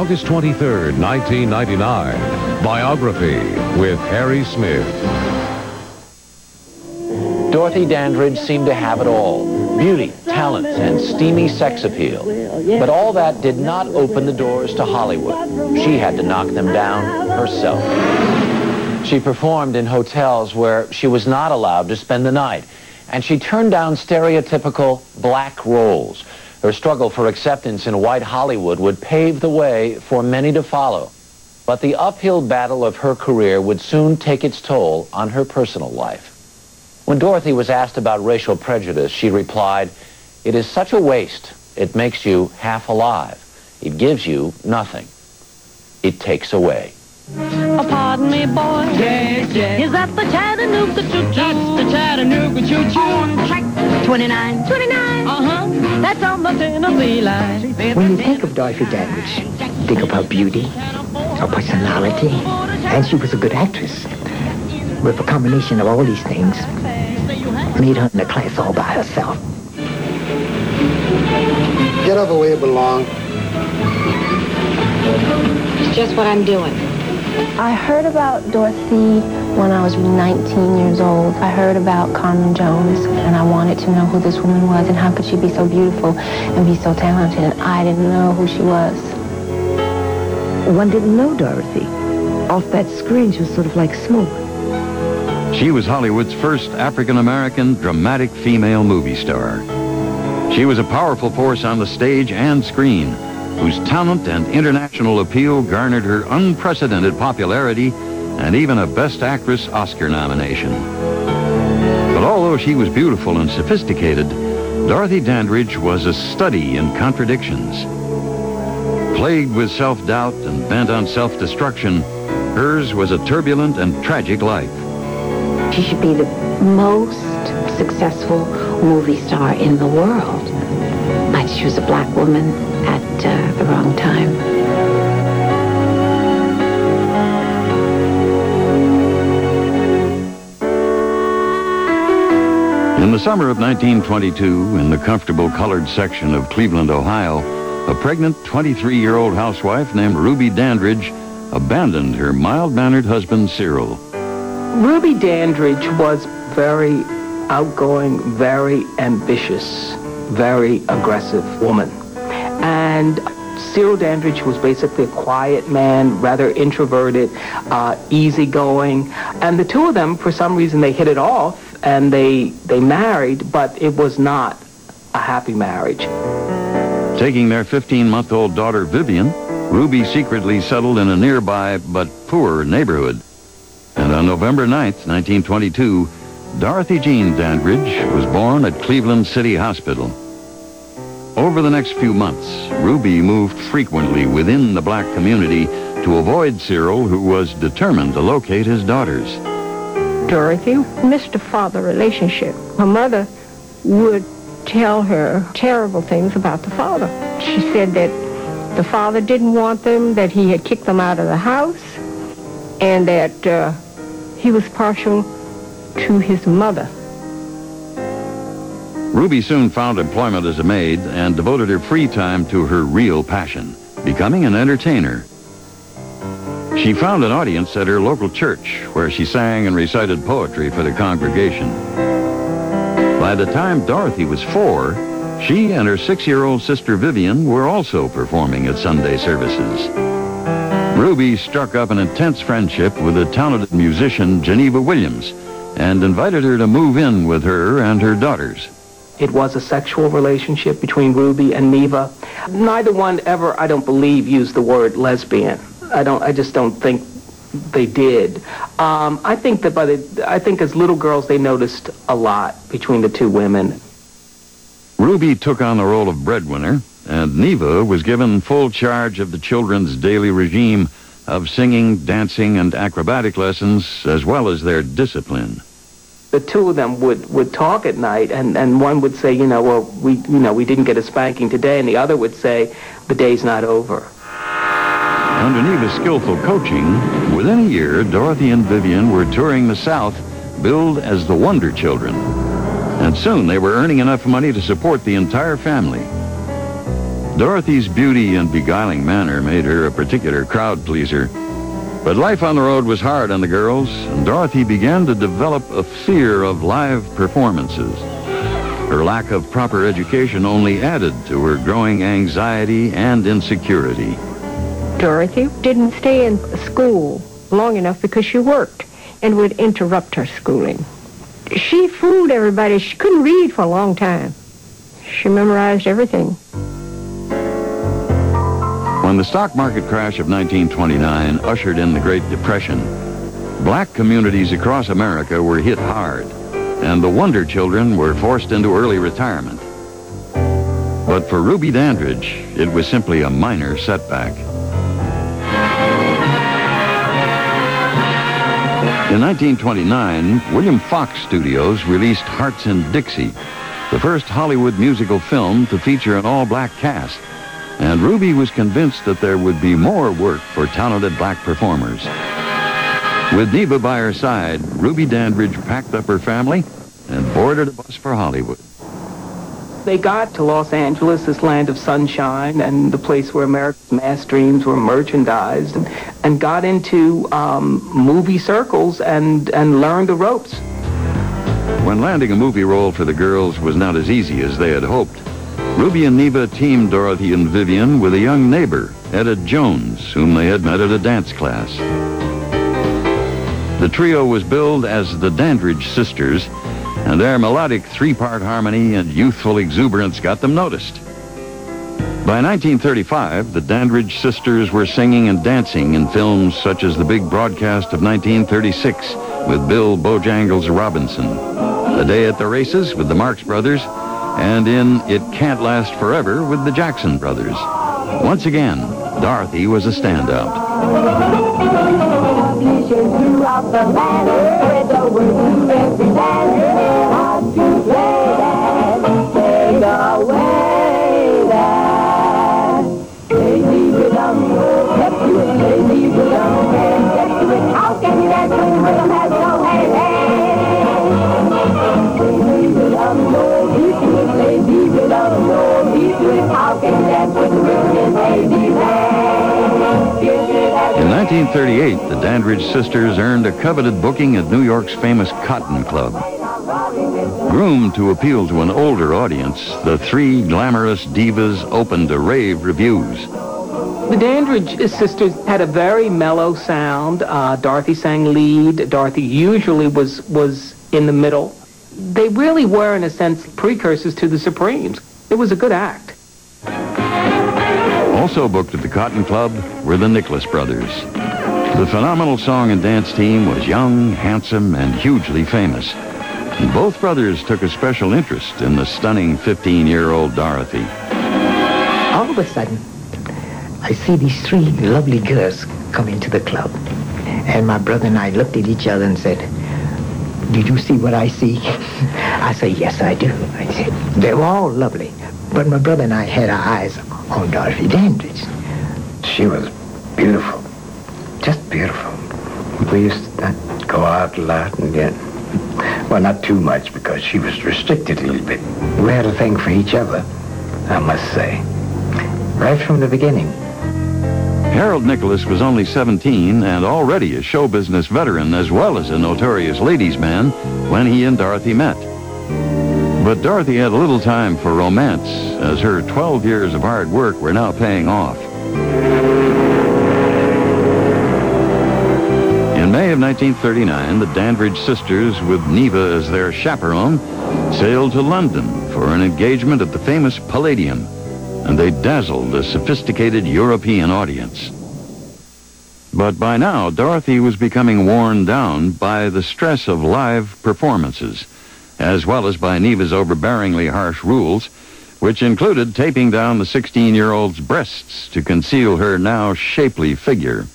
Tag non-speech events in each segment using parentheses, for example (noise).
August 23, 1999. Biography with Harry Smith. Dorothy Dandridge seemed to have it all. Beauty, talent, and steamy sex appeal. But all that did not open the doors to Hollywood. She had to knock them down herself. She performed in hotels where she was not allowed to spend the night. And she turned down stereotypical black roles. Her struggle for acceptance in white Hollywood would pave the way for many to follow. But the uphill battle of her career would soon take its toll on her personal life. When Dorothy was asked about racial prejudice, she replied, It is such a waste. It makes you half alive. It gives you nothing. It takes away. Oh, pardon me, boy. Yes, yes. Is that the Chattanooga choo-choo? That's the Chattanooga choo-choo. On track 29. 29. Uh-huh. That's on the Tennessee line. When you think of Dorothy Dandridge, think of her beauty, her personality, and she was a good actress. With a combination of all these things, made her in a class all by herself. Get over where you belong. It's just what I'm doing. I heard about Dorothy when I was 19 years old. I heard about Carmen Jones, and I wanted to know who this woman was and how could she be so beautiful and be so talented, and I didn't know who she was. One didn't know Dorothy. Off that screen, she was sort of like smoke. She was Hollywood's first African-American dramatic female movie star. She was a powerful force on the stage and screen, whose talent and international appeal garnered her unprecedented popularity and even a Best Actress Oscar nomination. But although she was beautiful and sophisticated, Dorothy Dandridge was a study in contradictions. Plagued with self-doubt and bent on self-destruction, hers was a turbulent and tragic life. She should be the most successful movie star in the world. But she was a black woman at uh, the wrong time. In the summer of 1922, in the comfortable colored section of Cleveland, Ohio, a pregnant 23-year-old housewife named Ruby Dandridge abandoned her mild-mannered husband, Cyril. Ruby Dandridge was very outgoing, very ambitious, very aggressive woman. And Cyril Dandridge was basically a quiet man, rather introverted, uh, easygoing. And the two of them, for some reason, they hit it off and they, they married, but it was not a happy marriage. Taking their 15-month-old daughter, Vivian, Ruby secretly settled in a nearby but poor neighborhood. And on November 9th, 1922, Dorothy Jean Dandridge was born at Cleveland City Hospital. Over the next few months, Ruby moved frequently within the black community to avoid Cyril, who was determined to locate his daughters. Dorothy missed a father relationship. Her mother would tell her terrible things about the father. She said that the father didn't want them, that he had kicked them out of the house, and that uh, he was partial to his mother. Ruby soon found employment as a maid and devoted her free time to her real passion, becoming an entertainer. She found an audience at her local church where she sang and recited poetry for the congregation. By the time Dorothy was four, she and her six-year-old sister Vivian were also performing at Sunday services. Ruby struck up an intense friendship with the talented musician Geneva Williams and invited her to move in with her and her daughters. It was a sexual relationship between Ruby and Neva. Neither one ever, I don't believe, used the word lesbian. I don't. I just don't think they did. Um, I think that by the, I think as little girls they noticed a lot between the two women. Ruby took on the role of breadwinner, and Neva was given full charge of the children's daily regime of singing, dancing, and acrobatic lessons, as well as their discipline. The two of them would, would talk at night, and, and one would say, you know, well, we, you know, we didn't get a spanking today, and the other would say, the day's not over. Under Neva's skillful coaching, within a year, Dorothy and Vivian were touring the South, billed as the Wonder Children. And soon they were earning enough money to support the entire family. Dorothy's beauty and beguiling manner made her a particular crowd pleaser. But life on the road was hard on the girls, and Dorothy began to develop a fear of live performances. Her lack of proper education only added to her growing anxiety and insecurity. Dorothy didn't stay in school long enough because she worked and would interrupt her schooling. She fooled everybody. She couldn't read for a long time. She memorized everything. When the stock market crash of 1929 ushered in the Great Depression, black communities across America were hit hard, and the Wonder Children were forced into early retirement. But for Ruby Dandridge, it was simply a minor setback. In 1929, William Fox Studios released Hearts in Dixie, the first Hollywood musical film to feature an all-black cast. And Ruby was convinced that there would be more work for talented black performers. With Neva by her side, Ruby Dandridge packed up her family and boarded a bus for Hollywood. They got to Los Angeles, this land of sunshine and the place where America's mass dreams were merchandised, and, and got into um, movie circles and, and learned the ropes. When landing a movie role for the girls was not as easy as they had hoped, Ruby and Neva teamed Dorothy and Vivian with a young neighbor, Etta Jones, whom they had met at a dance class. The trio was billed as the Dandridge Sisters, and their melodic three-part harmony and youthful exuberance got them noticed. By 1935, the Dandridge sisters were singing and dancing in films such as the big broadcast of 1936 with Bill Bojangles Robinson, A Day at the Races with the Marx Brothers, and in It Can't Last Forever with the Jackson Brothers. Once again, Dorothy was a standout. In 1938, the Dandridge sisters earned a coveted booking at New York's famous Cotton Club. Groomed to appeal to an older audience, the three glamorous divas opened to rave reviews. The Dandridge sisters had a very mellow sound. Uh, Dorothy sang lead. Dorothy usually was, was in the middle. They really were, in a sense, precursors to the Supremes. It was a good act. Also booked at the Cotton Club were the Nicholas Brothers. The phenomenal song and dance team was young, handsome, and hugely famous. Both brothers took a special interest in the stunning 15-year-old Dorothy. All of a sudden, I see these three lovely girls come into the club. And my brother and I looked at each other and said, did you see what I see? (laughs) I said, yes, I do. I said, they were all lovely. But my brother and I had our eyes on Dorothy Dandridge. She was beautiful, just beautiful. We used to go out a lot and get, well, not too much because she was restricted a little bit. We had a thing for each other, I must say, right from the beginning. Harold Nicholas was only 17 and already a show business veteran as well as a notorious ladies' man when he and Dorothy met. But Dorothy had little time for romance, as her 12 years of hard work were now paying off. In May of 1939, the Dandridge sisters, with Neva as their chaperone, sailed to London for an engagement at the famous Palladium, and they dazzled a sophisticated European audience. But by now, Dorothy was becoming worn down by the stress of live performances as well as by Neva's overbearingly harsh rules, which included taping down the 16-year-old's breasts to conceal her now shapely figure.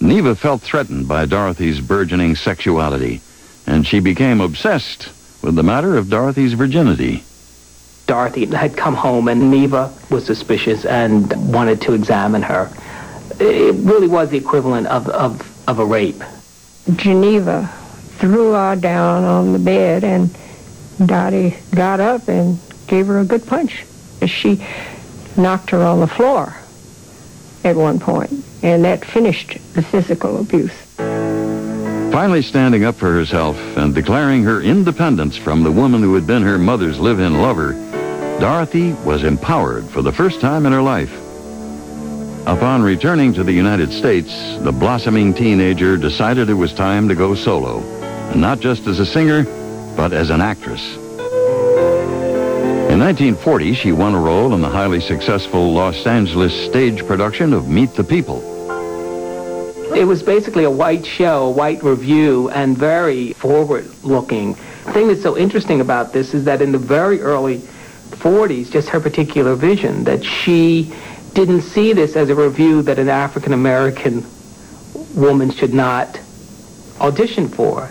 Neva felt threatened by Dorothy's burgeoning sexuality, and she became obsessed with the matter of Dorothy's virginity. Dorothy had come home and Neva was suspicious and wanted to examine her. It really was the equivalent of, of, of a rape. Geneva threw her down on the bed, and Dottie got up and gave her a good punch. She knocked her on the floor at one point, and that finished the physical abuse. Finally standing up for herself and declaring her independence from the woman who had been her mother's live-in lover, Dorothy was empowered for the first time in her life. Upon returning to the United States, the blossoming teenager decided it was time to go solo, not just as a singer, but as an actress. In 1940, she won a role in the highly successful Los Angeles stage production of Meet the People. It was basically a white show, a white revue, and very forward-looking. The thing that's so interesting about this is that in the very early 40s, just her particular vision, that she didn't see this as a revue that an African-American woman should not audition for.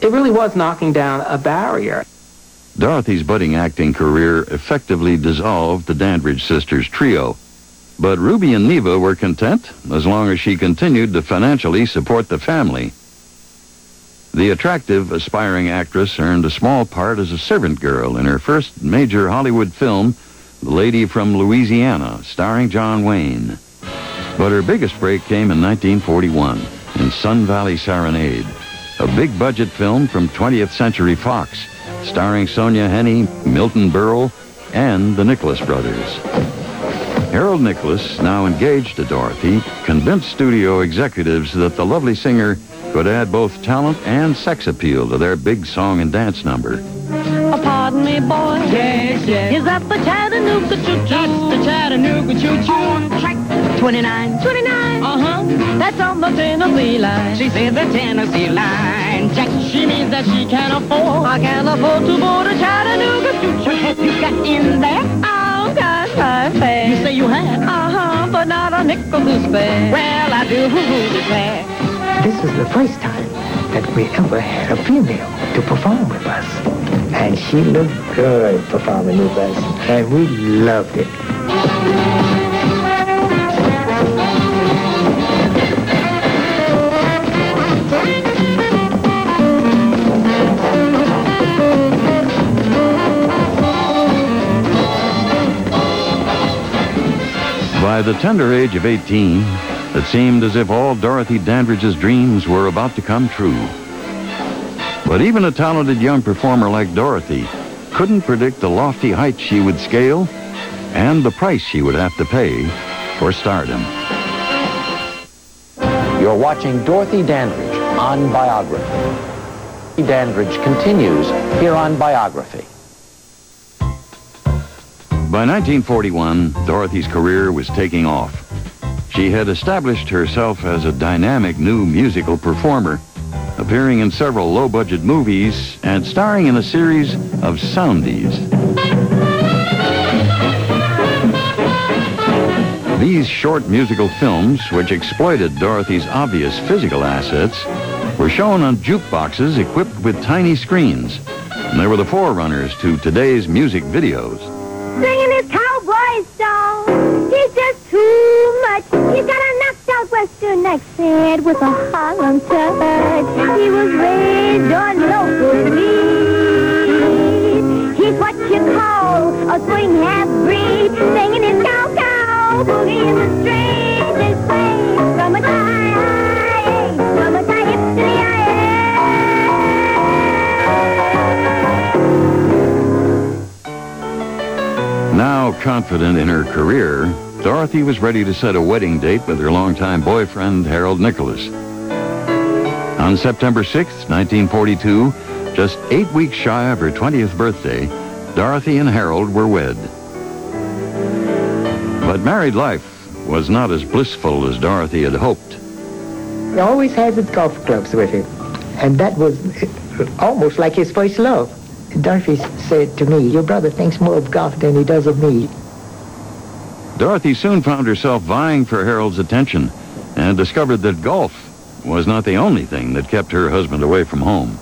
It really was knocking down a barrier. Dorothy's budding acting career effectively dissolved the Dandridge sisters trio. But Ruby and Neva were content as long as she continued to financially support the family. The attractive, aspiring actress earned a small part as a servant girl in her first major Hollywood film, The Lady from Louisiana, starring John Wayne. But her biggest break came in 1941 in Sun Valley Serenade, a big-budget film from 20th Century Fox, starring Sonja Henie, Milton Berle, and the Nicholas brothers. Harold Nicholas, now engaged to Dorothy, convinced studio executives that the lovely singer could add both talent and sex appeal to their big song and dance number. Oh, pardon me, boy. Yes, yes. Is that the Chattanooga choo-choo? That's the Chattanooga choo-choo. Oh, On track 29. 29. Uh-huh. That's on the Tennessee line. She said the Tennessee line. Jack, she means that she can afford. I can't afford to board a Chattanooga choo-choo. What have you got in there? Oh, got my fare. You say you have? Uh-huh, but not a nickel to spare. Well, I do declare. This is the first time that we ever had a female to perform with us. And she looked good performing with us. And we loved it. By the tender age of 18, it seemed as if all Dorothy Dandridge's dreams were about to come true. But even a talented young performer like Dorothy couldn't predict the lofty heights she would scale and the price she would have to pay for stardom. You're watching Dorothy Dandridge on Biography. Dandridge continues here on Biography. By 1941, Dorothy's career was taking off. She had established herself as a dynamic new musical performer, appearing in several low-budget movies and starring in a series of soundies. These short musical films, which exploited Dorothy's obvious physical assets, were shown on jukeboxes equipped with tiny screens. And they were the forerunners to today's music videos. Singing his cowboy song. He's just too much. He's got a knocked out western accent with a Harlem touch. He was raised on local meat. He's what you call a swing half-breed. Singing his cow-cow boogie in the strangest confident in her career, Dorothy was ready to set a wedding date with her longtime boyfriend, Harold Nicholas. On September 6, 1942, just eight weeks shy of her 20th birthday, Dorothy and Harold were wed. But married life was not as blissful as Dorothy had hoped. He always has his golf clubs with him. And that was almost like his first love. Dorothy said to me, your brother thinks more of golf than he does of me. Dorothy soon found herself vying for Harold's attention and discovered that golf was not the only thing that kept her husband away from home.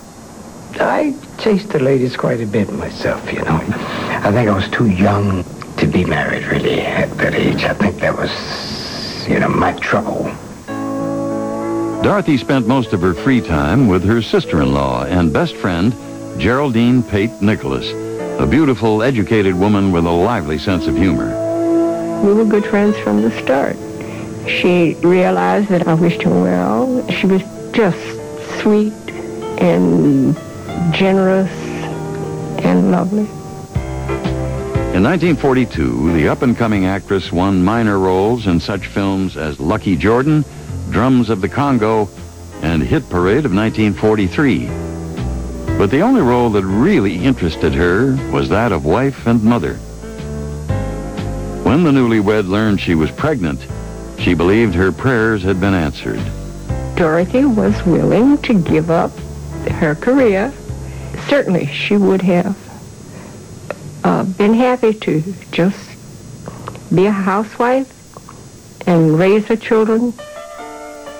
I chased the ladies quite a bit myself, you know. I think I was too young to be married, really, at that age. I think that was, you know, my trouble. Dorothy spent most of her free time with her sister-in-law and best friend, Geraldine Pate Nicholas, a beautiful, educated woman with a lively sense of humor. We were good friends from the start. She realized that I wished her well. She was just sweet and generous and lovely. In 1942, the up-and-coming actress won minor roles in such films as Lucky Jordan, Drums of the Congo, and Hit Parade of 1943. But the only role that really interested her was that of wife and mother. When the newlywed learned she was pregnant, she believed her prayers had been answered. Dorothy was willing to give up her career. Certainly, she would have uh, been happy to just be a housewife and raise her children.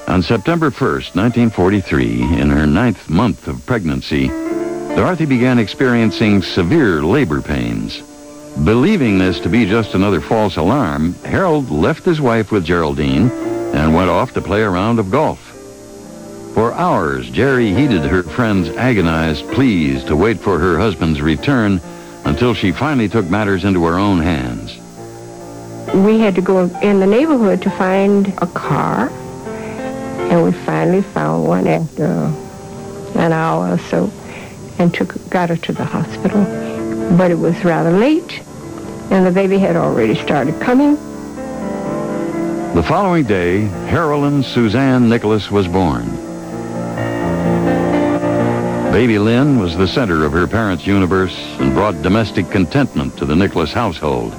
On September 1st, 1943, in her ninth month of pregnancy, Dorothy began experiencing severe labor pains. Believing this to be just another false alarm, Harold left his wife with Geraldine and went off to play a round of golf. For hours, Jerry heeded her friend's agonized pleas to wait for her husband's return until she finally took matters into her own hands. We had to go in the neighborhood to find a car, and we finally found one after an hour or so and took, got her to the hospital. But it was rather late, and the baby had already started coming. The following day, Carolyn Suzanne Nicholas was born. Baby Lynn was the center of her parents' universe and brought domestic contentment to the Nicholas household.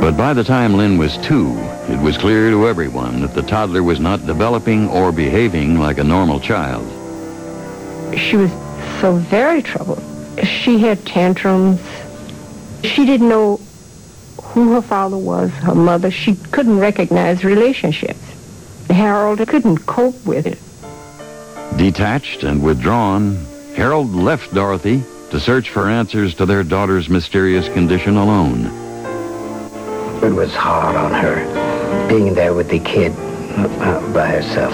But by the time Lynn was two, it was clear to everyone that the toddler was not developing or behaving like a normal child. She was so very troubled. She had tantrums. She didn't know who her father was, her mother. She couldn't recognize relationships. Harold couldn't cope with it. Detached and withdrawn, Harold left Dorothy to search for answers to their daughter's mysterious condition alone. It was hard on her, being there with the kid uh, by herself.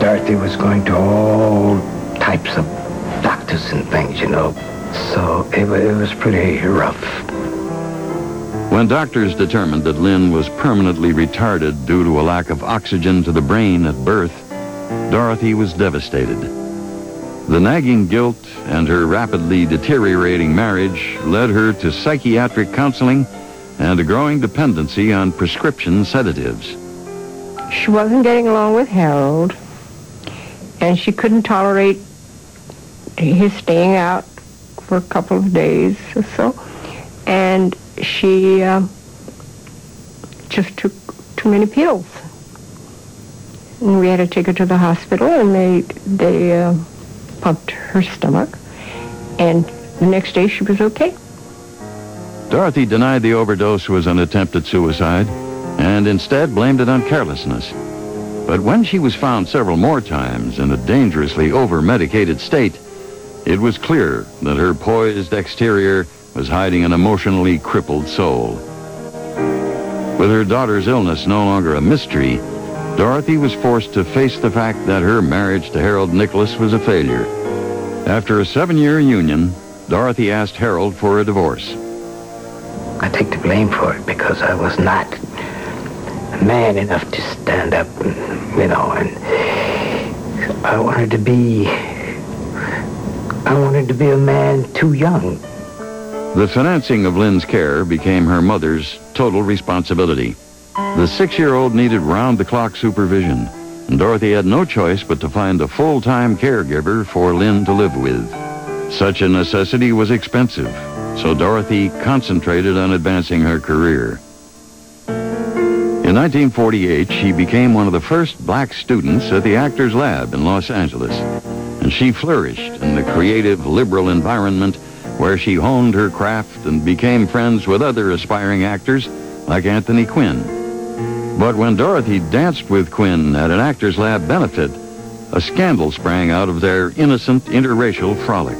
Dorothy was going to all types of doctors and things, you know. So it, it was pretty rough. When doctors determined that Lynn was permanently retarded due to a lack of oxygen to the brain at birth, Dorothy was devastated. The nagging guilt and her rapidly deteriorating marriage led her to psychiatric counseling and a growing dependency on prescription sedatives. She wasn't getting along with Harold, and she couldn't tolerate his staying out for a couple of days or so. And she uh, just took too many pills. And we had to take her to the hospital, and they they uh, pumped her stomach. And the next day, she was okay. Dorothy denied the overdose was an attempted suicide and instead blamed it on carelessness. But when she was found several more times in a dangerously over-medicated state, it was clear that her poised exterior was hiding an emotionally crippled soul. With her daughter's illness no longer a mystery, Dorothy was forced to face the fact that her marriage to Harold Nicholas was a failure. After a seven-year union, Dorothy asked Harold for a divorce. I take the blame for it because I was not man enough to stand up, and, you know, and I wanted to be, I wanted to be a man too young. The financing of Lynn's care became her mother's total responsibility. The six-year-old needed round-the-clock supervision, and Dorothy had no choice but to find a full-time caregiver for Lynn to live with. Such a necessity was expensive, so Dorothy concentrated on advancing her career. In 1948, she became one of the first black students at the Actors Lab in Los Angeles, and she flourished in the creative, liberal environment where she honed her craft and became friends with other aspiring actors like Anthony Quinn. But when Dorothy danced with Quinn at an Actors Lab benefit, a scandal sprang out of their innocent interracial frolic.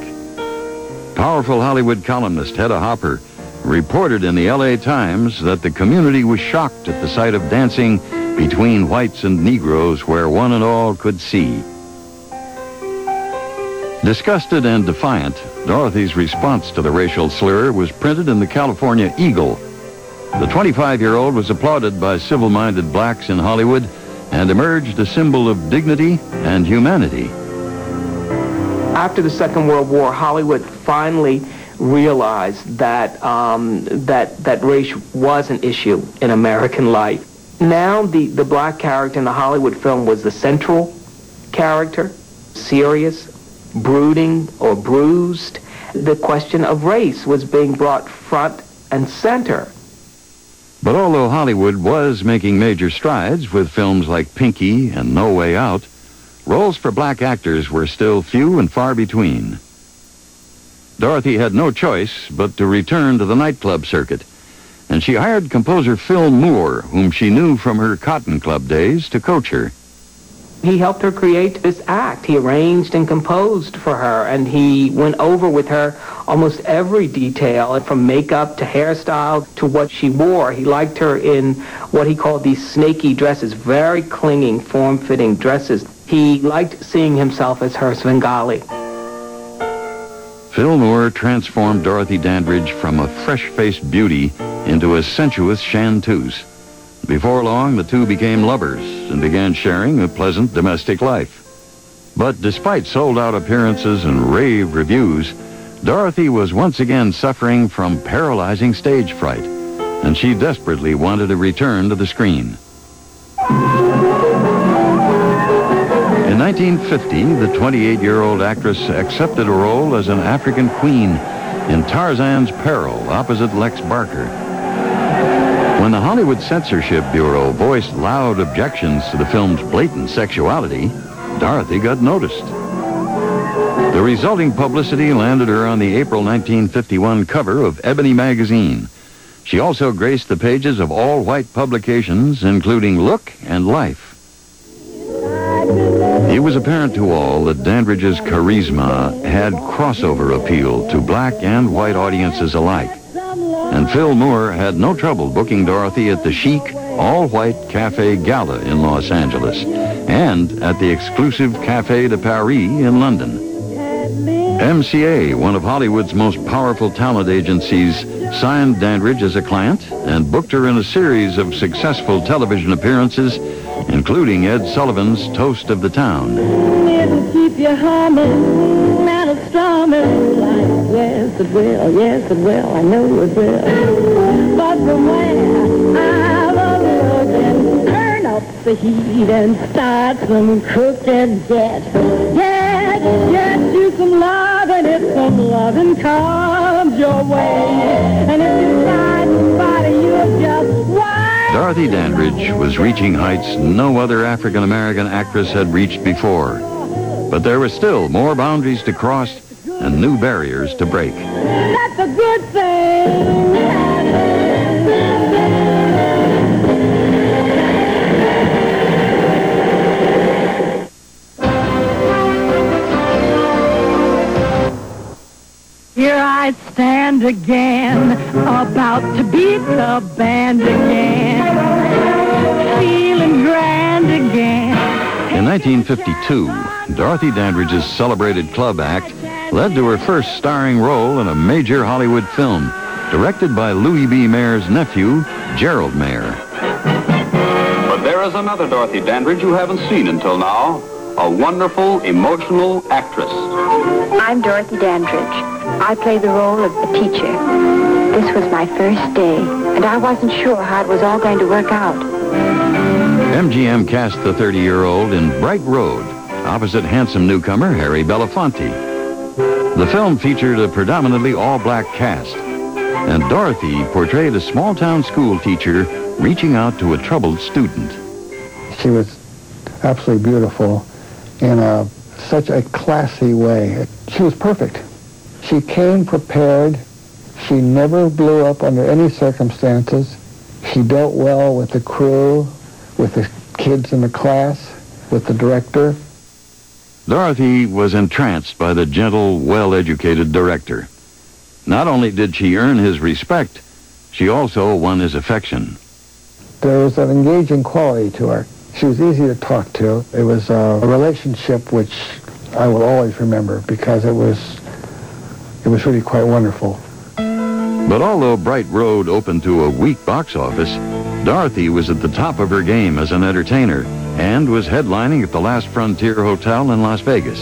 Powerful Hollywood columnist Hedda Hopper reported in the L.A. Times that the community was shocked at the sight of dancing between whites and Negroes where one and all could see. Disgusted and defiant, Dorothy's response to the racial slur was printed in the California Eagle The 25-year-old was applauded by civil-minded blacks in Hollywood and emerged a symbol of dignity and humanity. After the Second World War, Hollywood finally realized that um, that that race was an issue in American life. Now the, the black character in the Hollywood film was the central character, serious, brooding, or bruised. The question of race was being brought front and center. But although Hollywood was making major strides with films like Pinky and No Way Out, roles for black actors were still few and far between. Dorothy had no choice but to return to the nightclub circuit, and she hired composer Phil Moore, whom she knew from her Cotton Club days, to coach her. He helped her create this act. He arranged and composed for her, and he went over with her almost every detail, from makeup to hairstyle to what she wore. He liked her in what he called these snaky dresses, very clinging, form-fitting dresses. He liked seeing himself as her Svengali. Phil Moore transformed Dorothy Dandridge from a fresh-faced beauty into a sensuous chanteuse. Before long, the two became lovers and began sharing a pleasant domestic life. But despite sold-out appearances and rave reviews, Dorothy was once again suffering from paralyzing stage fright, and she desperately wanted a return to the screen. In 1950, the 28-year-old actress accepted a role as an African queen in Tarzan's Peril opposite Lex Barker. When the Hollywood Censorship Bureau voiced loud objections to the film's blatant sexuality, Dorothy got noticed. The resulting publicity landed her on the April 1951 cover of Ebony magazine. She also graced the pages of all white publications, including Look and Life. It was apparent to all that Dandridge's charisma had crossover appeal to black and white audiences alike. And Phil Moore had no trouble booking Dorothy at the chic, all-white Cafe Gala in Los Angeles and at the exclusive Cafe de Paris in London. MCA, one of Hollywood's most powerful talent agencies, signed Dandridge as a client and booked her in a series of successful television appearances, including Ed Sullivan's Toast of the Town. It'll keep you humming and a strumming like yes it will, yes it will, I know it will. But from where I was looking, turn up the heat and start some get, get you some love and if some loving comes your way. And if you find somebody you just want. Dorothy Dandridge was reaching heights no other African American actress had reached before. But there were still more boundaries to cross and new barriers to break. That's a good thing. Here I stand again, about to beat the band again, feeling grand again. In 1952, Dorothy Dandridge's celebrated club act led to her first starring role in a major Hollywood film, directed by Louis B. Mayer's nephew, Gerald Mayer. But there is another Dorothy Dandridge you haven't seen until now. A wonderful, emotional actress. I'm Dorothy Dandridge. I play the role of the teacher. This was my first day, and I wasn't sure how it was all going to work out. MGM cast the 30-year-old in Bright Road, opposite handsome newcomer Harry Belafonte. The film featured a predominantly all-black cast, and Dorothy portrayed a small-town school teacher reaching out to a troubled student. She was absolutely beautiful in a, such a classy way. She was perfect. She came prepared. She never blew up under any circumstances. She dealt well with the crew, with the kids in the class, with the director. Dorothy was entranced by the gentle, well-educated director. Not only did she earn his respect, she also won his affection. There was an engaging quality to her. She was easy to talk to. It was uh, a relationship which I will always remember because it was it was really quite wonderful. But although Bright Road opened to a weak box office, Dorothy was at the top of her game as an entertainer and was headlining at the Last Frontier Hotel in Las Vegas.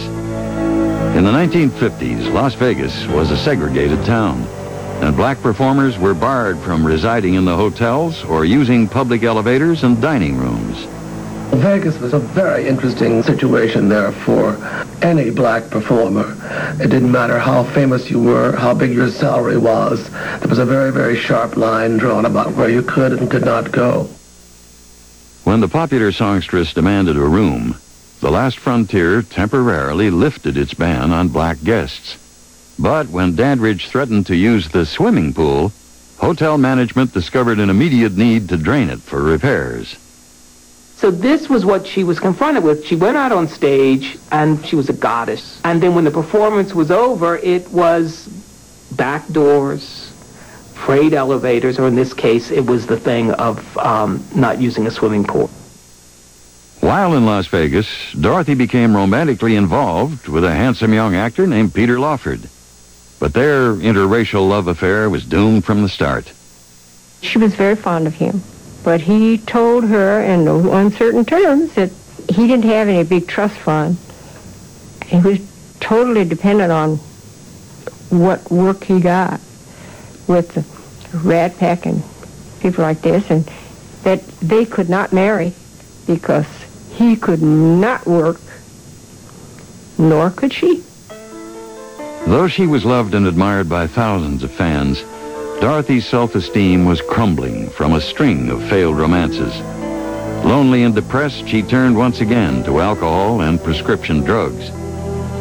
In the 1950s, Las Vegas was a segregated town, and black performers were barred from residing in the hotels or using public elevators and dining rooms. Vegas was a very interesting situation there for any black performer. It didn't matter how famous you were, how big your salary was. There was a very, very sharp line drawn about where you could and could not go. When the popular songstress demanded a room, the Last Frontier temporarily lifted its ban on black guests. But when Dandridge threatened to use the swimming pool, hotel management discovered an immediate need to drain it for repairs. So this was what she was confronted with. She went out on stage and she was a goddess. And then when the performance was over, it was back doors, freight elevators, or in this case, it was the thing of um, not using a swimming pool. While in Las Vegas, Dorothy became romantically involved with a handsome young actor named Peter Lawford. But their interracial love affair was doomed from the start. She was very fond of him. But he told her in no uncertain terms that he didn't have any big trust fund. He was totally dependent on what work he got with the Rat Pack and people like this, and that they could not marry because he could not work, nor could she. Though she was loved and admired by thousands of fans, Dorothy's self-esteem was crumbling from a string of failed romances. Lonely and depressed, she turned once again to alcohol and prescription drugs.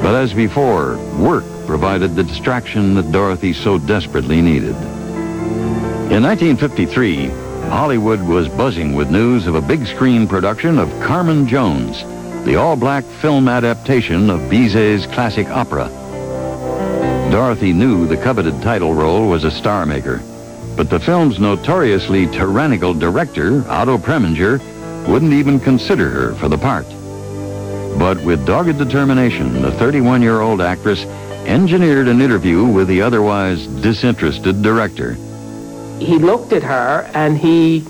But as before, work provided the distraction that Dorothy so desperately needed. In 1953, Hollywood was buzzing with news of a big screen production of Carmen Jones, the all-black film adaptation of Bizet's classic opera. Dorothy knew the coveted title role was a star maker, but the film's notoriously tyrannical director, Otto Preminger, wouldn't even consider her for the part. But with dogged determination, the 31-year-old actress engineered an interview with the otherwise disinterested director. He looked at her and he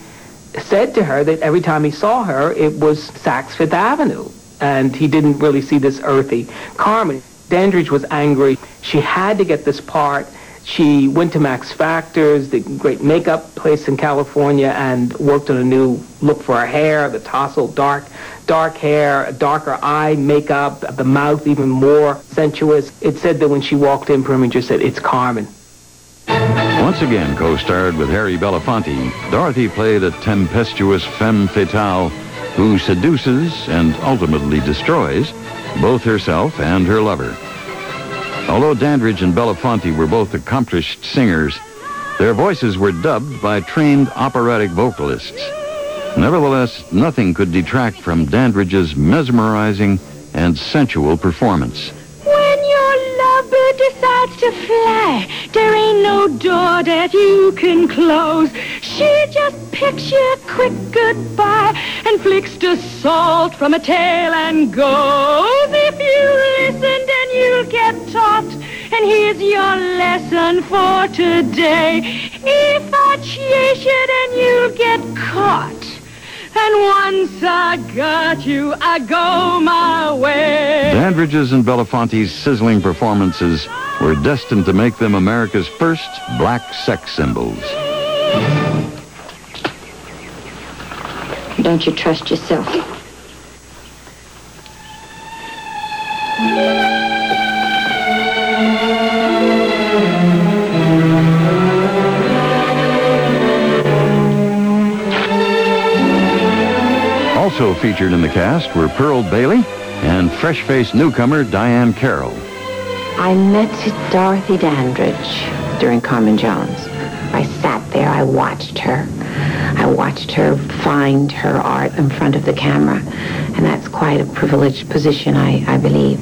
said to her that every time he saw her, it was Saks Fifth Avenue. And he didn't really see this earthy Carmen. Dandridge was angry. She had to get this part. She went to Max Factors, the great makeup place in California, and worked on a new look for her hair, the tousled dark, dark hair, darker eye makeup, the mouth even more sensuous. It said that when she walked in, Preminger said, it's Carmen. Once again co-starred with Harry Belafonte, Dorothy played a tempestuous femme fatale who seduces and ultimately destroys both herself and her lover. Although Dandridge and Belafonte were both accomplished singers, their voices were dubbed by trained operatic vocalists. Nevertheless, nothing could detract from Dandridge's mesmerizing and sensual performance. When your lovebird decides to fly, there ain't no door that you can close. She just picks you a quick goodbye and flicks the salt from a tail and goes. If you listen, then you'll get taught. And here's your lesson for today. If I chase you, then you'll get caught. And once I got you, I go my way. Dandridge's and Belafonte's sizzling performances were destined to make them America's first black sex symbols. Don't you trust yourself? Also featured in the cast were Pearl Bailey and fresh-faced newcomer Diahann Carroll. I met Dorothy Dandridge during Carmen Jones. I sat there, I watched her. I watched her find her art in front of the camera. And that's quite a privileged position, I, I believe.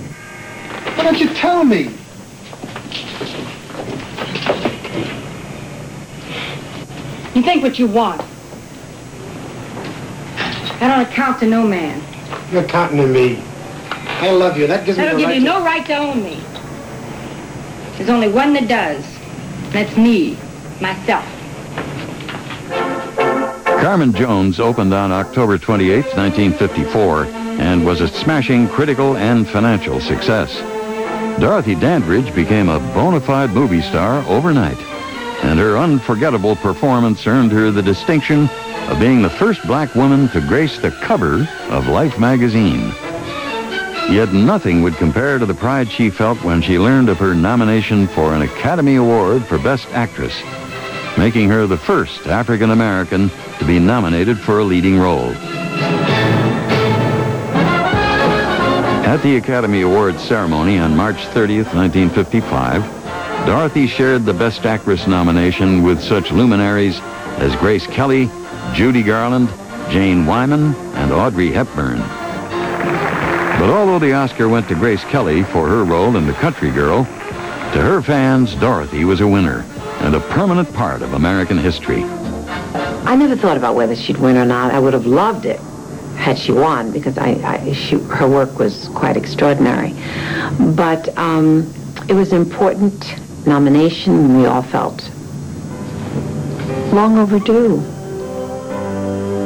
Why don't you tell me? You think what you want. That don't account to no man. You're counting to me. I love you. That gives me That'll the give right you to... no right to own me. There's only one that does. That's me. myself. Carmen Jones opened on October 28, 1954, and was a smashing critical and financial success. Dorothy Dandridge became a bona fide movie star overnight, and her unforgettable performance earned her the distinction of being the first black woman to grace the cover of Life magazine. Yet nothing would compare to the pride she felt when she learned of her nomination for an Academy Award for Best Actress, making her the first African American to be nominated for a leading role. At the Academy Awards ceremony on March 30th, 1955, Dorothy shared the Best Actress nomination with such luminaries as Grace Kelly, Judy Garland, Jane Wyman, and Audrey Hepburn. But although the Oscar went to Grace Kelly for her role in The Country Girl, to her fans, Dorothy was a winner and a permanent part of American history. I never thought about whether she'd win or not. I would have loved it had she won because I, I she, her work was quite extraordinary. But um, it was an important nomination. We all felt long overdue.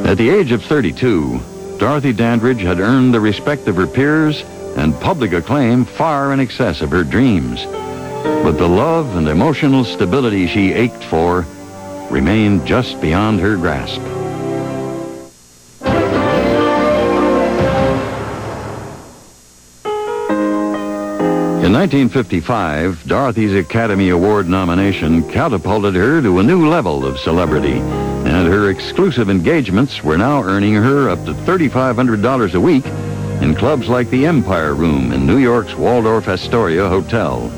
At the age of 32, Dorothy Dandridge had earned the respect of her peers and public acclaim far in excess of her dreams. But the love and emotional stability she ached for remained just beyond her grasp. In 1955, Dorothy's Academy Award nomination catapulted her to a new level of celebrity, and her exclusive engagements were now earning her up to $3,500 a week in clubs like the Empire Room in New York's Waldorf Astoria Hotel.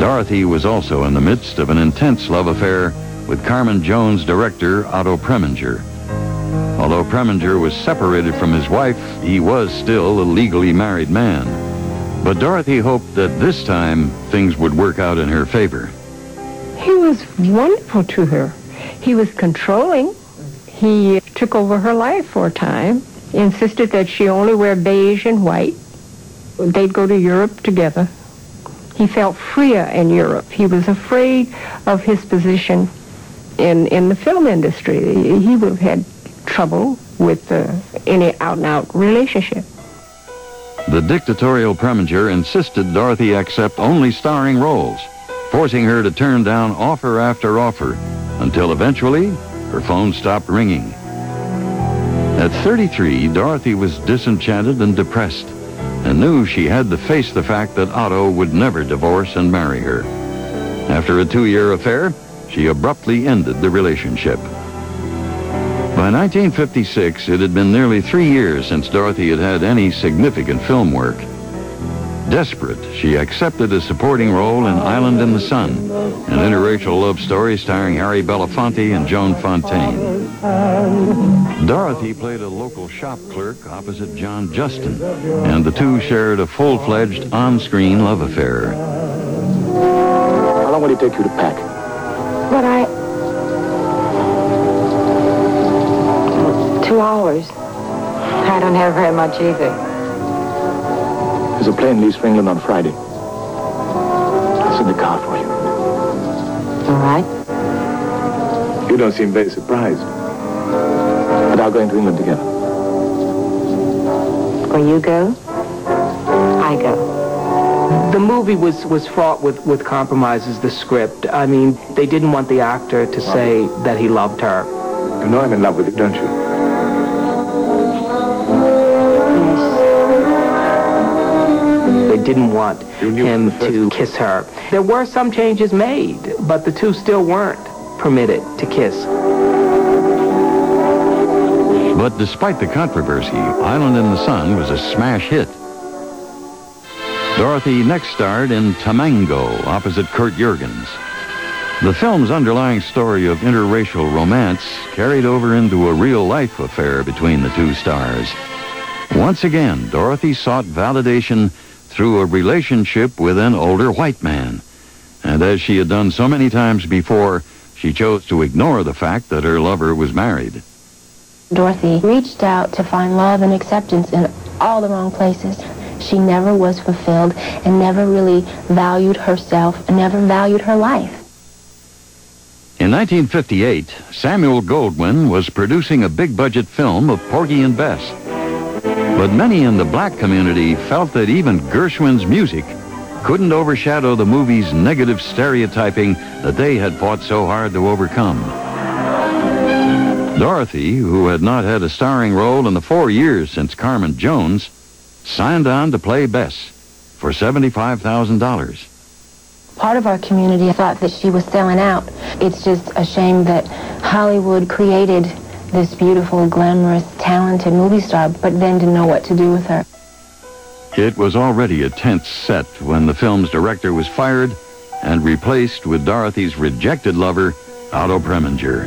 Dorothy was also in the midst of an intense love affair with Carmen Jones director Otto Preminger. Although Preminger was separated from his wife, he was still a legally married man. But Dorothy hoped that this time things would work out in her favor. He was wonderful to her. He was controlling. He took over her life for a time, insisted that she only wear beige and white. They'd go to Europe together. He felt freer in Europe. He was afraid of his position in, in the film industry. He would have had trouble with uh, any out-and-out relationship. The dictatorial Preminger insisted Dorothy accept only starring roles, forcing her to turn down offer after offer until eventually her phone stopped ringing. At 33, Dorothy was disenchanted and depressed and knew she had to face the fact that Otto would never divorce and marry her. After a two-year affair, she abruptly ended the relationship. By 1956, it had been nearly three years since Dorothy had had any significant film work. Desperate, she accepted a supporting role in Island in the Sun, an interracial love story starring Harry Belafonte and Joan Fontaine. Dorothy played a local shop clerk opposite John Justin, and the two shared a full-fledged on-screen love affair. How long will it take you to pack? But I... Two hours. I don't have very much either. There's a plane leaves for England on Friday. I'll send a car for you. All right. You don't seem very surprised. But I'll go into England together. Where you go, I go. The movie was, was fraught with, with compromises, the script. I mean, they didn't want the actor to say that he loved her. You know I'm in love with you, don't you? Didn't want him to kiss her. There were some changes made, but the two still weren't permitted to kiss. But despite the controversy, Island in the Sun was a smash hit. Dorothy next starred in Tamango opposite Kurt Jurgens. The film's underlying story of interracial romance carried over into a real-life affair between the two stars. Once again, Dorothy sought validation through a relationship with an older white man. And as she had done so many times before, she chose to ignore the fact that her lover was married. Dorothy reached out to find love and acceptance in all the wrong places. She never was fulfilled and never really valued herself and never valued her life. In 1958, Samuel Goldwyn was producing a big-budget film of Porgy and Bess. But many in the black community felt that even Gershwin's music couldn't overshadow the movie's negative stereotyping that they had fought so hard to overcome. Dorothy, who had not had a starring role in the four years since Carmen Jones, signed on to play Bess for $75,000. Part of our community thought that she was selling out. It's just a shame that Hollywood created this beautiful, glamorous, talented movie star, but then didn't know what to do with her. It was already a tense set when the film's director was fired and replaced with Dorothy's rejected lover, Otto Preminger.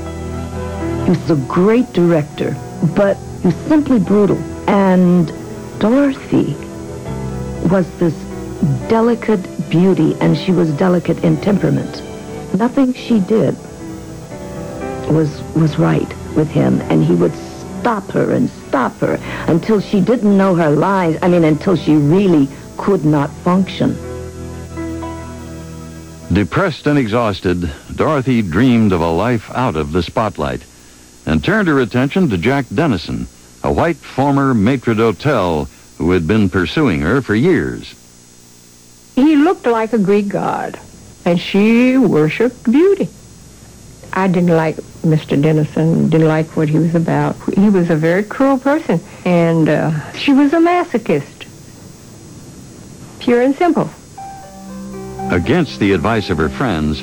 He was a great director, but he was simply brutal. And Dorothy was this delicate beauty, and she was delicate in temperament. Nothing she did was was right with him, and he would stop her and stop her until she didn't know her lies. I mean, until she really could not function. Depressed and exhausted, Dorothy dreamed of a life out of the spotlight and turned her attention to Jack Dennison, a white former maitre d'hotel who had been pursuing her for years. He looked like a Greek god, and she worshipped beauty. I didn't like Mr. Dennison, didn't like what he was about. He was a very cruel person, and uh, she was a masochist. Pure and simple. Against the advice of her friends,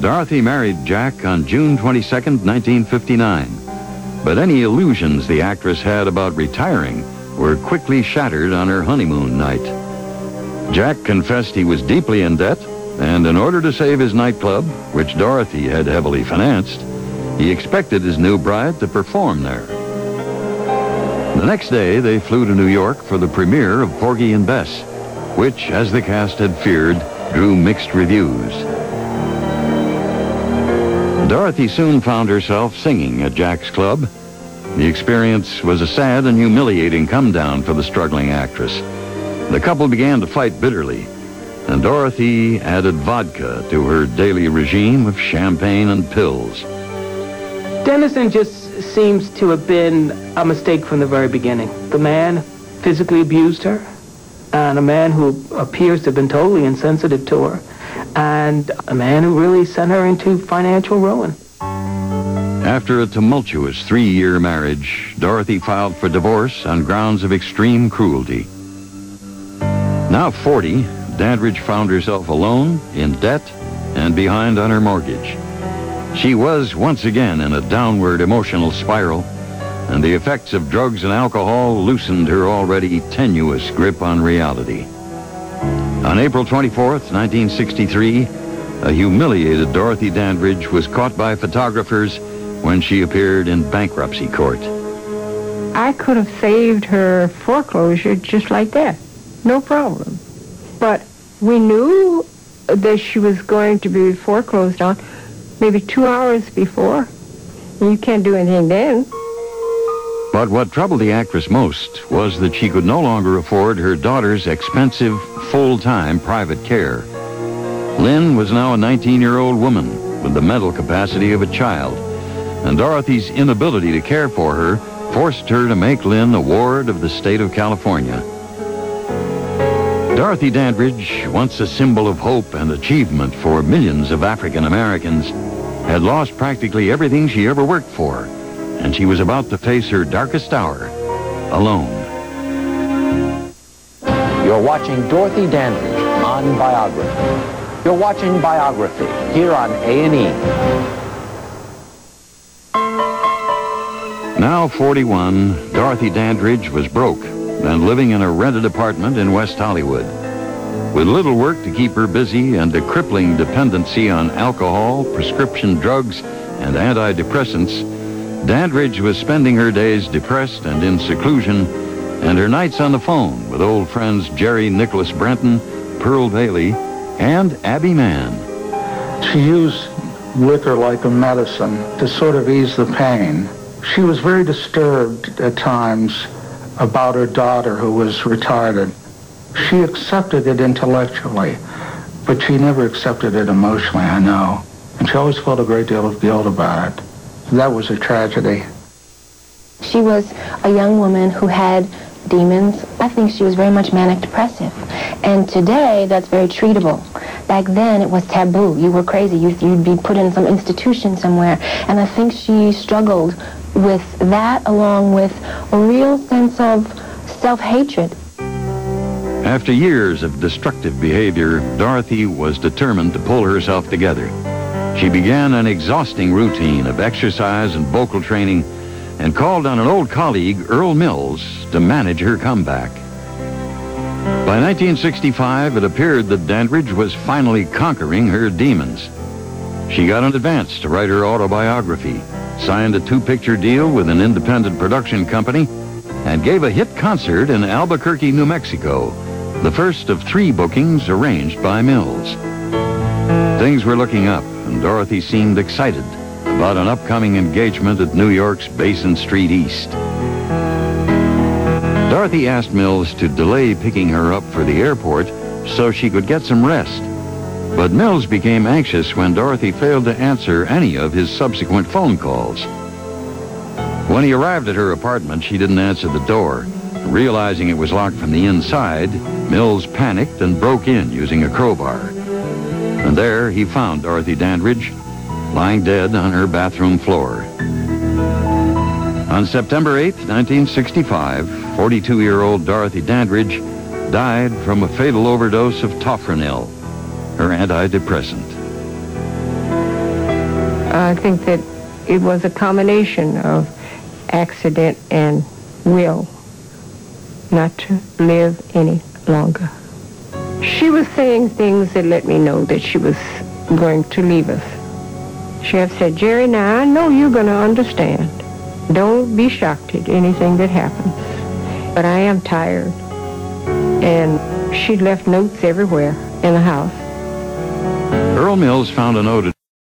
Dorothy married Jack on June 22, 1959. But any illusions the actress had about retiring were quickly shattered on her honeymoon night. Jack confessed he was deeply in debt, and in order to save his nightclub, which Dorothy had heavily financed, he expected his new bride to perform there. The next day, they flew to New York for the premiere of Porgy and Bess, which, as the cast had feared, drew mixed reviews. Dorothy soon found herself singing at Jack's club. The experience was a sad and humiliating come-down for the struggling actress. The couple began to fight bitterly, and Dorothy added vodka to her daily regime of champagne and pills. Dennison just seems to have been a mistake from the very beginning. The man physically abused her, and a man who appears to have been totally insensitive to her, and a man who really sent her into financial ruin. After a tumultuous three-year marriage, Dorothy filed for divorce on grounds of extreme cruelty. Now 40, Dandridge found herself alone, in debt, and behind on her mortgage. She was once again in a downward emotional spiral, and the effects of drugs and alcohol loosened her already tenuous grip on reality. On April 24th, 1963, a humiliated Dorothy Dandridge was caught by photographers when she appeared in bankruptcy court. I could have saved her foreclosure just like that. No problem. But we knew that she was going to be foreclosed on maybe two hours before. You can't do anything then. But what troubled the actress most was that she could no longer afford her daughter's expensive, full-time private care. Lynn was now a 19-year-old woman with the mental capacity of a child, and Dorothy's inability to care for her forced her to make Lynn a ward of the state of California. Dorothy Dandridge, once a symbol of hope and achievement for millions of African Americans, had lost practically everything she ever worked for, and she was about to face her darkest hour alone. You're watching Dorothy Dandridge on Biography. You're watching Biography here on A&E. Now 41, Dorothy Dandridge was broke and living in a rented apartment in West Hollywood. With little work to keep her busy and a crippling dependency on alcohol, prescription drugs, and antidepressants, Dandridge was spending her days depressed and in seclusion, and her nights on the phone with old friends Jerry Nicholas Branton, Pearl Bailey, and Abby Mann. She used liquor like a medicine to sort of ease the pain. She was very disturbed at times about her daughter who was retarded. She accepted it intellectually, but she never accepted it emotionally, I know. And she always felt a great deal of guilt about it. That was a tragedy. She was a young woman who had demons. I think she was very much manic depressive. And today, that's very treatable. Back then, it was taboo. You were crazy. You, you'd be put in some institution somewhere. And I think she struggled with that along with a real sense of self-hatred. After years of destructive behavior, Dorothy was determined to pull herself together. She began an exhausting routine of exercise and vocal training and called on an old colleague, Earl Mills, to manage her comeback. By 1965, it appeared that Dandridge was finally conquering her demons. She got an advance to write her autobiography, signed a two-picture deal with an independent production company, and gave a hit concert in Albuquerque, New Mexico, the first of three bookings arranged by Mills. Things were looking up, and Dorothy seemed excited about an upcoming engagement at New York's Basin Street East. Dorothy asked Mills to delay picking her up for the airport so she could get some rest. But Mills became anxious when Dorothy failed to answer any of his subsequent phone calls. When he arrived at her apartment, she didn't answer the door. Realizing it was locked from the inside, Mills panicked and broke in using a crowbar. And there he found Dorothy Dandridge lying dead on her bathroom floor. On September 8, 1965, 42-year-old Dorothy Dandridge died from a fatal overdose of Tofranil, her antidepressant. I think that it was a combination of accident and will not to live any longer. She was saying things that let me know that she was going to leave us. She had said, Jerry, now I know you're going to understand. Don't be shocked at anything that happens. But I am tired. And she left notes everywhere in the house. Earl Mills found a note